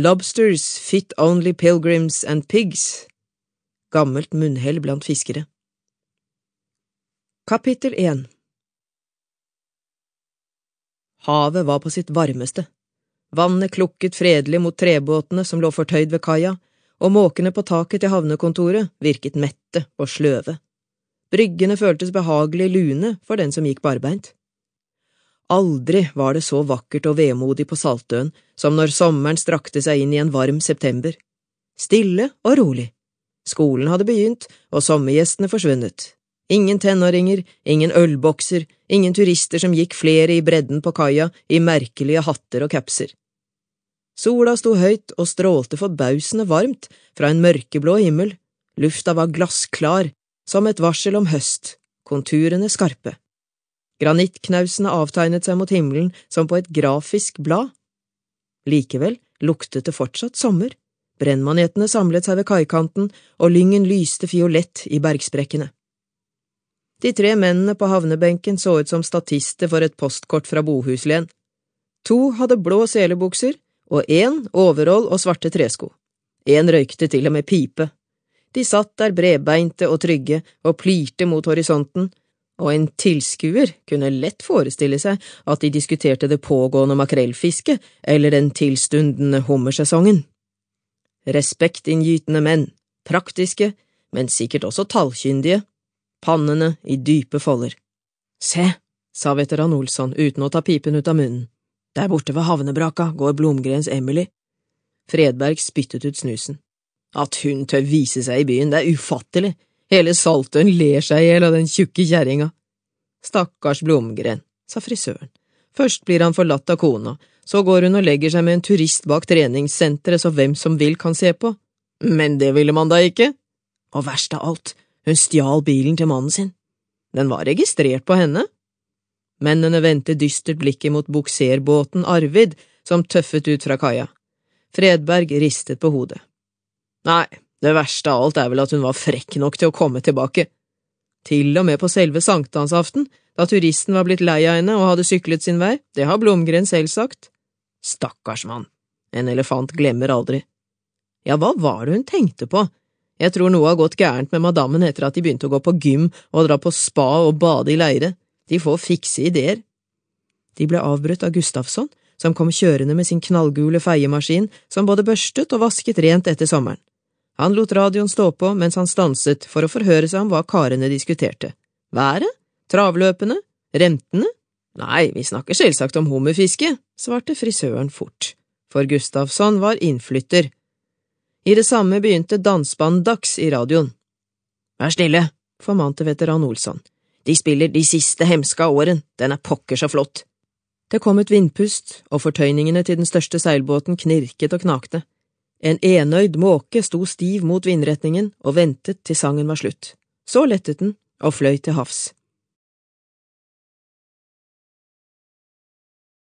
Lobsters fit only pilgrims and pigs. Gammelt munnhell blant fiskere. Kapittel 1 Havet var på sitt varmeste. Vannet klukket fredelig mot trebåtene som lå fortøyd ved kaia, og måkene på taket til havnekontoret virket mette og sløve. Bryggene føltes behagelig lune for den som gikk barbeint. Aldri var det så vakkert og vemodig på Saltøen som når sommeren strakte seg inn i en varm september. Stille og rolig. Skolen hadde begynt, og sommergjestene forsvunnet. Ingen tenåringer, ingen ølbokser, ingen turister som gikk flere i bredden på kaia i merkelige hatter og capser. Sola sto høyt og strålte forbausende varmt fra en mørkeblå himmel, lufta var glassklar, som et varsel om høst, konturene skarpe. Granittknausene avtegnet seg mot himmelen som på et grafisk blad. Likevel luktet det fortsatt sommer, brennmanetene samlet seg ved kaikanten, og lyngen lyste fiolett i bergsprekkene. De tre mennene på havnebenken så ut som statister for et postkort fra Bohuslen. To hadde blå selebukser, og én overhold og svarte tresko. En røykte til og med pipe. De satt der bredbeinte og trygge og plirte mot horisonten, og en tilskuer kunne lett forestille seg at de diskuterte det pågående makrellfisket eller den tilstundende hummersesongen. Respektinngytende menn, praktiske, men sikkert også tallkyndige, pannene i dype folder. Se, sa veteran Olsson uten å ta pipen ut av munnen, der borte ved havnebraka går Blomgrens Emily. Fredberg spyttet ut snusen. At hun tør vise seg i byen, det er ufattelig, hele Saltøen ler seg i hjel av den tjukke kjerringa. Stakkars Blomgren, sa frisøren, først blir han forlatt av kona, så går hun og legger seg med en turist bak treningssenteret så hvem som vil kan se på. Men det ville man da ikke. Og verst av alt, hun stjal bilen til mannen sin. Den var registrert på henne. Mennene vendte dystert blikket mot bukserbåten Arvid, som tøffet ut fra kaia. Fredberg ristet på hodet. Nei, det verste av alt er vel at hun var frekk nok til å komme tilbake. Til og med på selve sankthansaften, da turisten var blitt lei av henne og hadde syklet sin vei, det har Blomgren selv sagt. Stakkars mann, en elefant glemmer aldri. Ja, hva var det hun tenkte på? Jeg tror noe har gått gærent med madammen etter at de begynte å gå på gym og dra på spa og bade i leire. De får fikse ideer. De ble avbrutt av Gustafsson, som kom kjørende med sin knallgule feiemaskin som både børstet og vasket rent etter sommeren. Han lot radioen stå på mens han stanset for å forhøre seg om hva karene diskuterte. Været? Travløpene? Rentene? Nei, vi snakker selvsagt om hummerfiske, svarte frisøren fort, for Gustafsson var innflytter i det samme begynte Dansband Dags i radioen. Vær stille, formante veteran Olsson. De spiller De siste hemska åren, den er pokker så flott. Det kom et vindpust, og fortøyningene til den største seilbåten knirket og knakte. En enøyd måke sto stiv mot vindretningen og ventet til sangen var slutt. Så lettet den og fløy til havs.